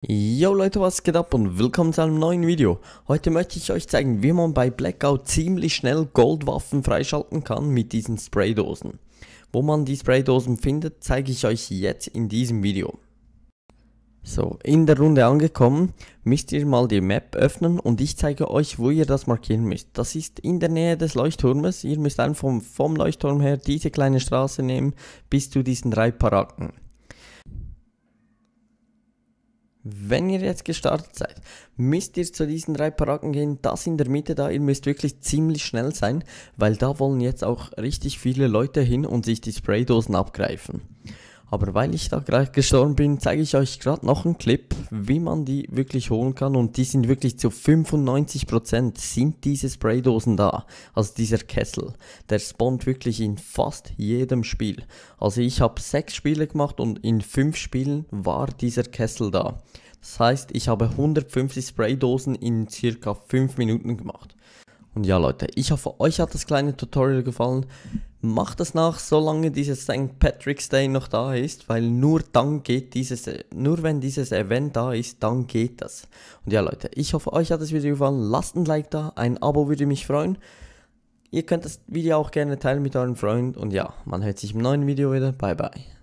Yo Leute, was geht ab und willkommen zu einem neuen Video. Heute möchte ich euch zeigen, wie man bei Blackout ziemlich schnell Goldwaffen freischalten kann mit diesen Spraydosen. Wo man die Spraydosen findet, zeige ich euch jetzt in diesem Video. So, in der Runde angekommen, müsst ihr mal die Map öffnen und ich zeige euch, wo ihr das markieren müsst. Das ist in der Nähe des Leuchtturmes, ihr müsst einfach vom, Leuchtturm her diese kleine Straße nehmen bis zu diesen drei Paraken. Wenn ihr jetzt gestartet seid, müsst ihr zu diesen drei Paraken gehen, das in der Mitte da, ihr müsst wirklich ziemlich schnell sein, weil da wollen jetzt auch richtig viele Leute hin und sich die Spraydosen abgreifen. Aber weil ich da gerade gestorben bin, zeige ich euch gerade noch einen Clip, wie man die wirklich holen kann. Und die sind wirklich zu 95% sind diese Spraydosen da. Also dieser Kessel. Der spawnt wirklich in fast jedem Spiel. Also ich habe sechs Spiele gemacht und in fünf Spielen war dieser Kessel da. Das heißt, ich habe 150 Spraydosen in circa 5 Minuten gemacht. Und ja Leute, ich hoffe euch hat das kleine Tutorial gefallen. Macht es nach, solange dieses St. Patrick's Day noch da ist, weil nur dann geht dieses, nur wenn dieses Event da ist, dann geht das. Und ja Leute, ich hoffe euch hat das Video gefallen. Lasst ein Like da, ein Abo würde mich freuen. Ihr könnt das Video auch gerne teilen mit euren Freunden. Und ja, man hört sich im neuen Video wieder. Bye bye.